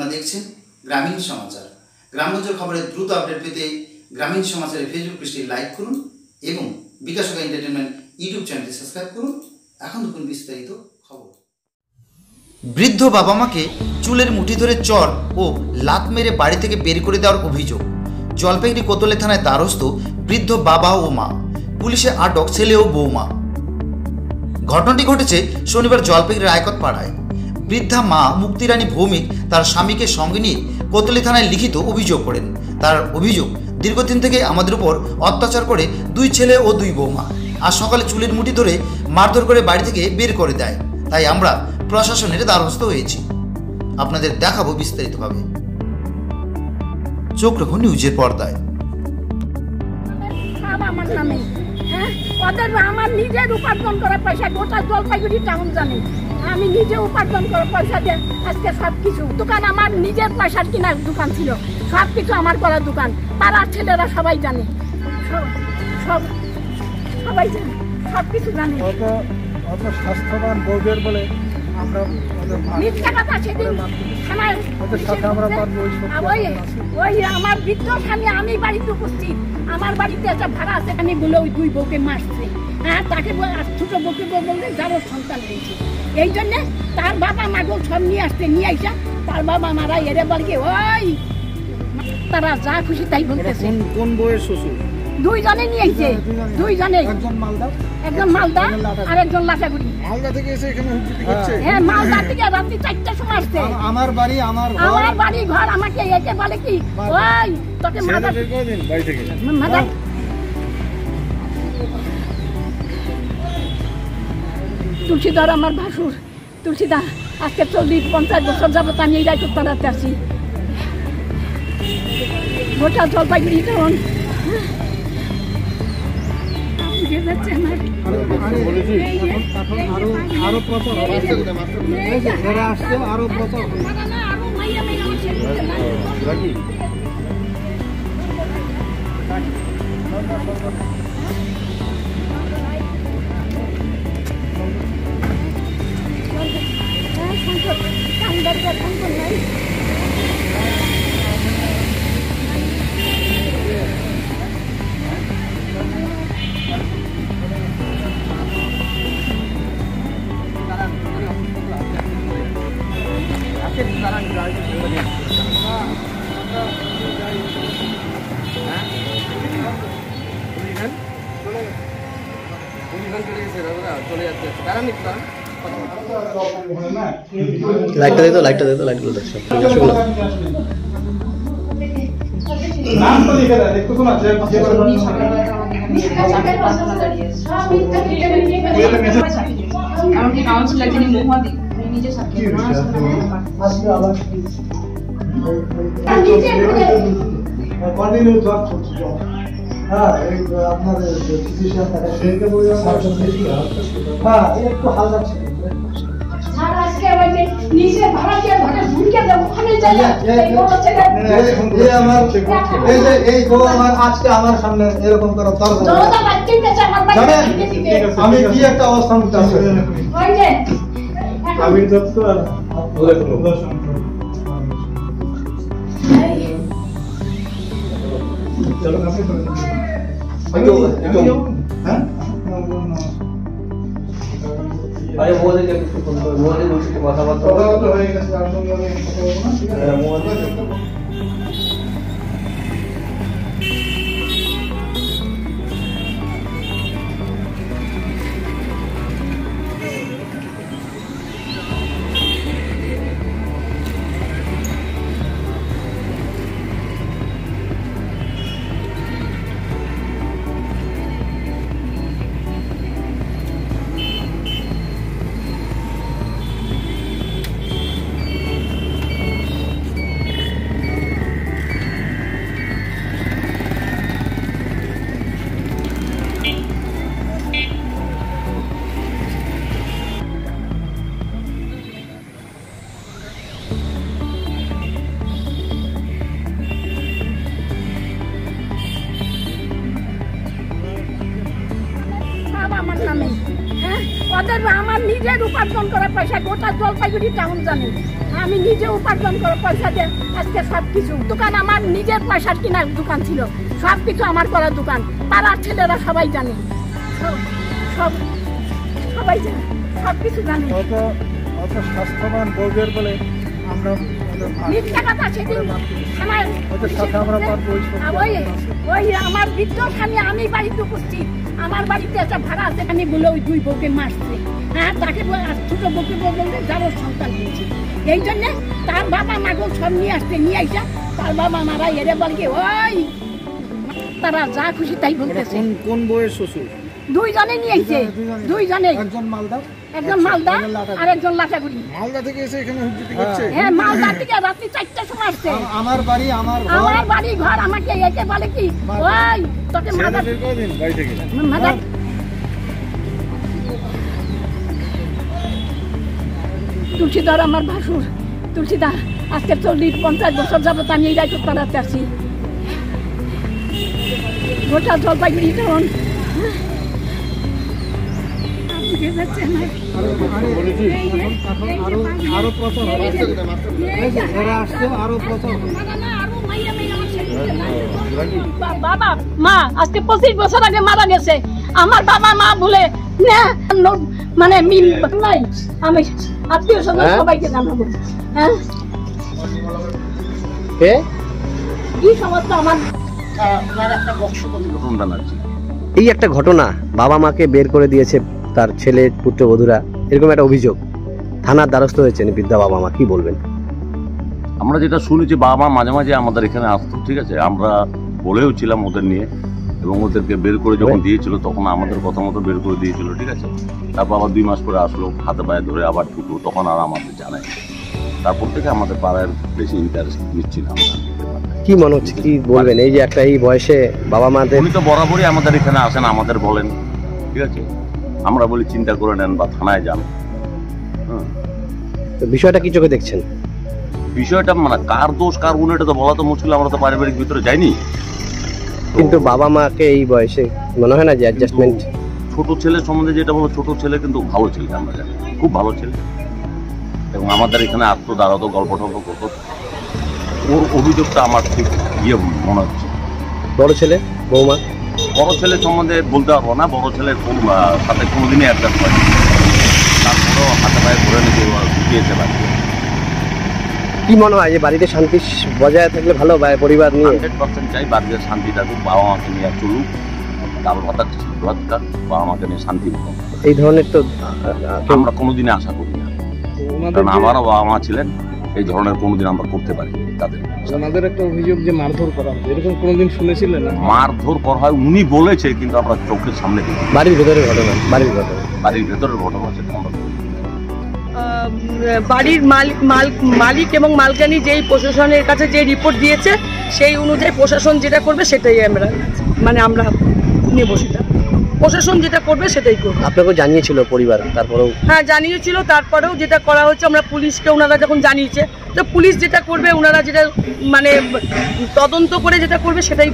আপনারা দেখছেন গ্রামীণ সমাচার। গ্রামগঞ্জের খবরের দ্রুত আপডেট পেতে গ্রামীণ সমাচারের ফেসবুক পেজটি লাইক করুন এবং বিকাশকা এন্টারটেনমেন্ট ইউটিউব চ্যানেলটি সাবস্ক্রাইব করুন। এখন দেখুন বিস্তারিত খবর। বৃদ্ধ বাবা মাকে চুলের মুঠি ধরে চর ও লাত মেরে বাড়ি থেকে বের করে দেওয়ার অভিযোগ। জলপাইগুড়ি কোতলে থানায় দ্বারস্থ বৃদ্ধ বাবা ও মা। পুলিশে আটক ছেলে ও বৌমা। ঘটনাটি ঘটেছে শনিবার জলপাইগুড়ি রায়কত পাড়ায় বৃদ্ধা মা মুক্তিরানী ভৌমিক তার স্বামীকে সঙ্গে নিয়ে কোতলি থানায় লিখিত অভিযোগ করেন। তার অভিযোগ, দীর্ঘদিন থেকে আমাদের উপর অত্যাচার করে দুই ছেলে ও দুই বৌমা। আর সকালে চুলের মুঠি ধরে মারধর করে বাড়ি থেকে বের করে দেয়। তাই আমরা প্রশাসনের দ্বারস্থ হয়েছি। আপনাদের দেখাবো বিস্তারিতভাবে। চোখ নিউজের পর্দায়। আমার নামে হ্যাঁ? নিজের উপার্জন করা পয়সা গোটা জলপাইগুড়ি টাউন জানে। আমি নিজে উপার্জন করা পয়সা দিয়ে আজকে সব কিছু দোকান আমার নিজের পয়সার কিনার দোকান ছিল। সব কিছু আমার করা দোকান। পাড়ার ছেলেরা সবাই জানে। সব সব সবাই জানে। সব কিছু জানে। অত স্বাস্থ্যবান বৌদের বলে আমরা মিথ্যা কথা সেদিন থানায় সাথে আমরা ওই ওই ওই আমার বৃদ্ধ স্বামী আমি বাড়িতে উপস্থিত। আমার বাড়িতে একটা ভাড়া আছে আমি বলে ওই দুই বউকে মারছে। হ্যাঁ তাকে ছোট বউ বললে যারও সন্তান হয়েছে। এই জন্যে তার বাবা মাগো সব নিয়ে আসতে নিয়ে আইসা তার বাবা মারা এরে বাড়িকে ওই তারা যা খুশি তাই বলতেছে। কোন কোন বইয়ের শ্বশুর? দুইজনে নিয়ে আইছে দুইজনে একজন মালদা একজন মালদা আর একজন লাটাগুড়ি মালদা থেকে এসে এখানে করছে হ্যাঁ। মালদা থেকে রাত্রি চারটার সময় আসছে। আমার বাড়ি আমার ঘর। আমার বাড়ি ঘর আমাকে একে বলে কি ওই তোকে মাদা বাড়ি থেকে? মাদা তুলসীদার আমার ভাসুর। তুলসীদা আজকে চল্লিশ, পঞ্চাশ বছর যাবত আমি এই রায়পুর পাড়াতে আছি। গোটা জলপাইগুড়ি তখন বলেছি এখন এখন আরও আরও প্রচার হবে এই লাইটটা দে তো লাইটটা দে তো লাইটগুলো দেখছ। বিকাশগুলো এমনকি কাউন্সিলর যিনি মহুয়াদি উনি নিজে সাক্ষী কন্টিনিউ জব হ্যাঁ আপনার ফিজিশিয়ান সেটাকে বলে হ্যাঁ একটু হালকা ছিল। স্যার আজকে ওই যে ভাড়াটিয়া ঘরে ঢুকে যাব ওখানে যাই এই বড় ছেলে। এই আমার এই যে এই আমার আজকে আমার সামনে এরকম করা। আমি কি একটা অবস্থান দত্ত চলো আপনি হ্যাঁ? আরে মোবাইলে একটু ফোন করে মোবাইলে বসে কথাবার্তা কথাবার্তা হয়ে গেছে তার সঙ্গে আমি কথা বলব না ঠিক আছে হ্যাঁ, মোবাইলে পয়সা গোটা জলপাইগুড়ি টাউন জানে। আমি নিজে উপার্জন করে পয়সা দিয়ে আজকে সব কিছু দোকান আমার নিজের পয়সার কেনার দোকান ছিল। সব কিছু আমার করা দোকান। পাড়ার ছেলেরা সবাই জানে। সব- সব সবাই জানে। সব কিছু জানে। অত অত স্বাস্থ্যবান বউদের বলে আমরা মিথ্যা কথা সেদিন আমার ওই আমার বৃদ্ধ স্বামী আমি বাড়িতে উপস্থিত। আমার বাড়িতে একটা ভাড়া আছে আমি বলে ওই দুই বউকে মারছে। হ্যাঁ তাকে ছোটো বউকে বলতে যাব সন্তান হয়েছে। এই জন্যে তার বাবা মাগো সব নিয়ে আসতে নিয়ে আইসা তার বাবা মারা এরে বলকে ওই তারা যা খুশি তাই বলতেছে। কোন বউয়ের শ্বশুর? দুইজনে নিয়ে আইছে। দুইজনে একজন মালদা একজন মালদা আর একজন লাটাগুড়ি মালদা থেকে এসে এখানে করছে? হ্যাঁ মালদা থেকে রাত্রি চারটার সময় আসছে। আমার বাড়ি আমার ঘর। আমার বাড়ি ঘর আমাকে একে বলে কি? ওই তোকে মাদা কদিন বাড়ি থেকে। মাদা তুলসীদার আমার ভাসুর। তুলসীদা আজকে চল্লিশ পঞ্চাশ বছর যাবত আমি এই রাইতে তাড়াতে আসি গোটা জলপাইগুড়ি আরও প্রচার আসছে আরও প্রচার বাবা মা আজকে পঁচিশ বছর আগে মারা গেছে। আমার বাবা মা বলে না, মানে মিল নাই। আমি আত্মীয় স্বজন সবাইকে জানাব। হ্যাঁ? কি সমস্যা আমার? এই একটা ঘটনা বাবা মাকে বের করে দিয়েছে তার ছেলে পুত্রবধূরা এরকম একটা অভিযোগ। থানার দ্বারস্থ হয়েছেন বৃদ্ধা বাবা মা কি বলবেন? আমরা যেটা শুনেছি বাবা মা মাঝে মাঝে আমাদের এখানে আসতো ঠিক আছে? আমরা বলেও ছিলাম ওদের নিয়ে এবং ওদেরকে বের করে যখন দিয়েছিল তখন আমাদের কথা মতো বের করে দিয়েছিল ঠিক আছে? তারপর আবার দুই মাস পরে আসলো হাতে পায়ে ধরে আবার ঢুকলো তখন আর আমাদের জানাই তারপর থেকে আমাদের পাড়ার বেশি ইন্টারেস্ট নিচ্ছি না আমরা। কি মনে হচ্ছে কি বলবেন? এই যে একটা এই বয়সে বাবা মাদের উনি তো বরাবরই আমাদের এখানে আসেন আমাদের বলেন ঠিক আছে? আমরা বলি চিন্তা করে নেন বা থানায় যান। হ্যাঁ বিষয়টা কি চোখে দেখছেন? বিষয়টা মানে কার দোষ কার গুণ এটা তো বলা তো মুশকিল আমরা তো পারিবারিক ভিতরে যাইনি। কিন্তু বাবা মাকে এই বয়সে মনে হয় না যে অ্যাডজাস্টমেন্ট ছোট ছেলে সম্বন্ধে যেটা বলো ছোট ছেলে কিন্তু ভালো ছেলে আমরা জানি। খুব ভালো ছেলে। এবং আমাদের এখানে আত্ম দাঁড়াতো গল্প টল্প করতো। ওর অভিযোগটা আমার ঠিক ইয়ে মনে হচ্ছে। বড় ছেলে বৌমা? বড় ছেলে সম্বন্ধে বলতে পারব না। বড় ছেলের কোন সাথে কোনোদিনই অ্যাডজাস্ট হয়নি। তারপরেও হাতে পায়ে ধরে নিতে ঢুকিয়েছে বাড়িতে। কি মনে হয় যে বাড়িতে শান্তি বজায় থাকলে ভালো বা পরিবার নিয়ে? হান্ড্রেড পার্সেন্ট চাই বাড়িতে শান্তি থাকুক বাবা মাকে নিয়ে চলুক। ভাতা ভাত খাক বাবা মাকে নিয়ে শান্তি এই ধরনের তো আমরা কোনোদিনই আশা করি না। কারণ আমারও বাবা মা ছিলেন। এই ধরনের কোনোদিন আমরা করতে পারি তাদের। ওনাদের একটা অভিযোগ যে মারধর করা হতো এরকম কোনোদিন শুনেছিলেন না? মারধর করা হয় উনি বলেছে কিন্তু আমরা চোখের সামনে দেখি বাড়ির ভেতরের ঘটনা বাড়ির ঘটনা বাড়ির ভেতরের ঘটনা সেটা আমরা বাড়ির মালিক মাল- মালিক এবং মালকানি যেই প্রশাসনের কাছে যে রিপোর্ট দিয়েছে সেই অনুযায়ী প্রশাসন যেটা করবে সেটাই আমরা মানে আমরা নেব সেটা প্রশাসন যেটা করবে সেটাই করবে। আপনাকেও জানিয়েছিল পরিবার তারপরেও? হ্যাঁ জানিয়েছিল তারপরেও যেটা করা হচ্ছে আমরা পুলিশকে ওনারা যখন জানিয়েছে তো পুলিশ যেটা করবে ওনারা যেটা মানে তদন্ত করে যেটা করবে সেটাই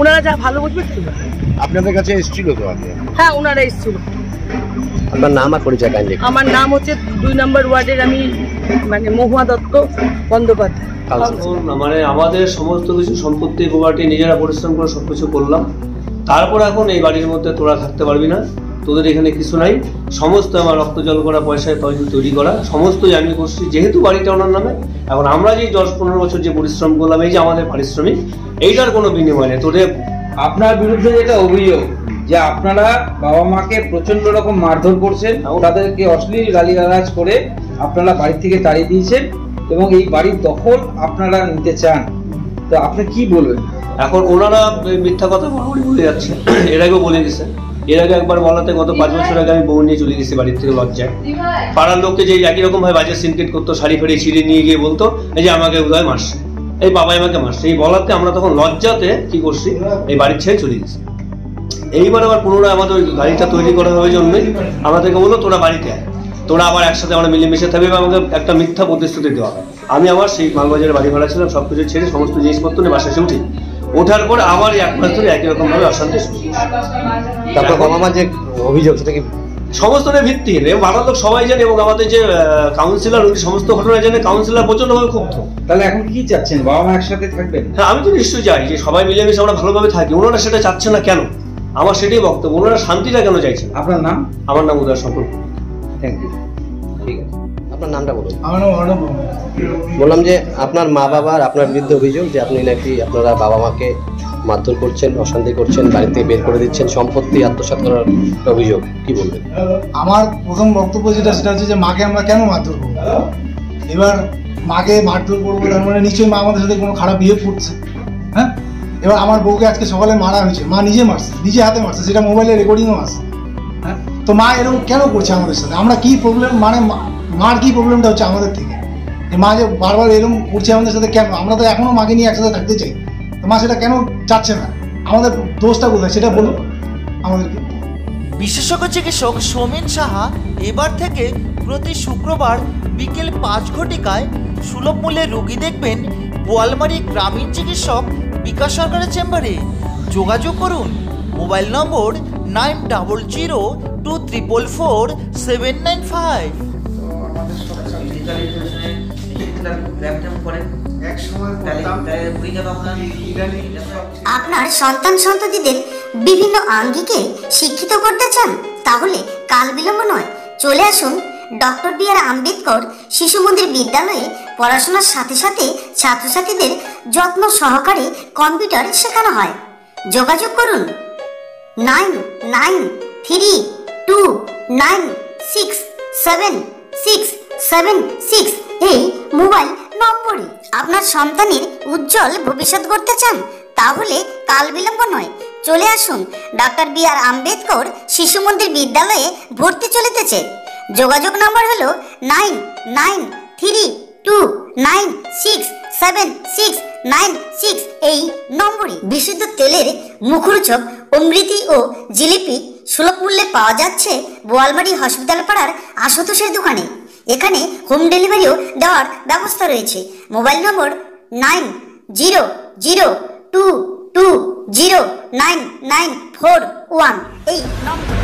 ওনারা যা ভালো বুঝবে তাই আপনাদের কাছে এসেছিল তো আগে? হ্যাঁ ওনারা এসেছিল। আপনার নাম আর পরিচয় কাইন্ডলি আমার নাম হচ্ছে দুই নম্বর ওয়ার্ডের আমি মানে মহুয়া দত্ত বন্দ্যোপাধ্যায়। মানে আমাদের সমস্ত কিছু সম্পত্তি প্রপার্টি নিজেরা পরিশ্রম করে সব কিছু করলাম। তারপর এখন এই বাড়ির মধ্যে তোরা থাকতে পারবি না। তোদের এখানে কিছু নাই। সমস্ত আমার রক্ত জল করা পয়সায় তৈরি তৈরি করা সমস্ত আমি করছি। যেহেতু বাড়িটা ওনার নামে এখন আমরা যে দশ পনেরো বছর যে পরিশ্রম করলাম এই যে আমাদের পারিশ্রমিক এইটার কোনো বিনিময় নেই। তোদের আপনার বিরুদ্ধে যেটা অভিযোগ যে আপনারা বাবা মাকে প্রচণ্ড রকম মারধর করছেন তাদেরকে অশ্লীল গালিগালাজ করে আপনারা বাড়ি থেকে তাড়িয়ে দিয়েছেন এবং এই বাড়ির দখল আপনারা নিতে চান। তো আপনি কি বলবেন? এখন ওনারা মিথ্যা কথা বরাবরই বলে যাচ্ছে। এর আগেও বলে গেছে। এর আগে একবার বলাতে গত পাঁচ বছর আগে আমি বউ নিয়ে চলে গেছি বাড়ির থেকে লজ্জায়। পাড়ার লোককে যে একই রকম ভাবে বাজে সিনকেট করতো, শাড়ি ফাড়ি ছিঁড়ে নিয়ে গিয়ে বলতো, এই যে আমাকে উদয় মারছে। এই বাবাই আমাকে মারছে। এই বলাতে আমরা তখন লজ্জাতে কি করছি, এই বাড়ির ছেড়ে চলে গেছি। এইবার আবার পুনরায় আমাদের ওই গাড়িটা তৈরি করা হবে জন্যই আমাদেরকে বলল, তোরা বাড়িতে আয়। তোরা আবার একসাথে আমরা মিলেমিশে থাকবে এবং আমাকে একটা মিথ্যা প্রতিশ্রুতি দেওয়া আমি আবার সেই মালবাজারে বাড়ি ভাড়া ছিলাম সব কিছু ছেড়ে সমস্ত জিনিসপত্র নিয়ে বাসায় এসে উঠি। ওঠার পর আবার এই এক মাস ধরে একই রকম ভাবে অশান্তি শুরু তারপর বাবা মার যে অভিযোগ সেটা কি সমস্তটা ভিত্তিহীন এবং পাড়ার লোক সবাই জানে এবং আমাদের যে কাউন্সিলর উনি সমস্ত ঘটনা জানে কাউন্সিলর প্রচন্ডভাবে ক্ষুব্ধ। তাহলে এখন কি চাচ্ছেন? বাবা মা একসাথে থাকবেন? হ্যাঁ আমি তো নিশ্চয়ই চাই যে সবাই মিলেমিশে আমরা ভালোভাবে থাকি। ওনারা সেটা চাচ্ছে না কেন? আমার সেটাই বক্তব্য। ওনারা শান্তিটা কেন চাইছেন? আপনার নাম? আমার নাম উদয় শঙ্কর। থ্যাংক ইউ ঠিক আছে। আপনার নামটা বলুন। আমার নাম অর্ণব বললাম যে আপনার মা বাবার আপনার বিরুদ্ধে অভিযোগ যে আপনি নাকি আপনারা বাবা মাকে মারধর করছেন অশান্তি করছেন বাড়ি থেকে বের করে দিচ্ছেন সম্পত্তি আত্মসাৎ করার অভিযোগ কি বলবেন? আমার প্রথম বক্তব্য যেটা সেটা হচ্ছে যে মাকে আমরা কেন মারধর করব? এবার মাকে মারধর করব তার মানে নিশ্চয়ই মা আমাদের সাথে কোনো খারাপ বিহেভ করছে। হ্যাঁ? এবার আমার বউকে আজকে সকালে মারা হয়েছে মা নিজে মারছে নিজে হাতে মারছে সেটা মোবাইলে রেকর্ডিংও আছে। হ্যাঁ? তো মা এরকম কেন করছে আমাদের সাথে? আমরা কি প্রবলেম মানে মার কি প্রবলেমটা হচ্ছে আমাদের থেকে? যে মা যে বারবার এরকম করছে আমাদের সাথে কেন? আমরা তো এখনও মাকে নিয়ে একসাথে থাকতে চাই। তো মা সেটা কেন চাচ্ছে না? আমাদের দোষটা কোথায়? সেটা বলুন আমাদেরকে। বিশেষজ্ঞ চিকিৎসক সৌমেন সাহা এবার থেকে প্রতি শুক্রবার বিকেল পাঁচ ঘটিকায় সুলভ মূল্যে রোগী দেখবেন বোয়ালমারি গ্রামীণ চিকিৎসক বিকাশ সরকারের চেম্বারে। যোগাযোগ করুন mobile number nine double zero two triple four seven nine five. আপনার সন্তান সন্ততিদের বিভিন্ন আঙ্গিকে শিক্ষিত করতে চান, তাহলে কাল বিলম্ব নয়। চলে আসুন ডক্টর বি আর আম্বেদকর শিশু মন্দির বিদ্যালয়ে পড়াশোনার সাথে সাথে ছাত্রছাত্রীদের যত্ন সহকারে কম্পিউটার শেখানো হয়। যোগাযোগ করুন nine nine three two nine six seven six seven six এই মোবাইল নম্বরে আপনার সন্তানের উজ্জ্বল ভবিষ্যৎ করতে চান, তাহলে কাল বিলম্ব নয়। চলে আসুন, ডাক্তার বি আর আম্বেদকর শিশু মন্দির বিদ্যালয়ে ভর্তি চলিতেছে। যোগাযোগ নম্বর হলো nine nine three two nine six seven six nine six এই নম্বরে বিশুদ্ধ তেলের মুখরোচক অমৃতি ও জিলিপি সুলভ মূল্যে পাওয়া যাচ্ছে বোয়ালমারি হসপিটাল পাড়ার আশুতোষের দোকানে। এখানে হোম ডেলিভারিও দেওয়ার ব্যবস্থা রয়েছে। Mobile number nine zero zero two two zero nine nine four one এই নম্বর